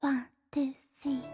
ワンツースリー。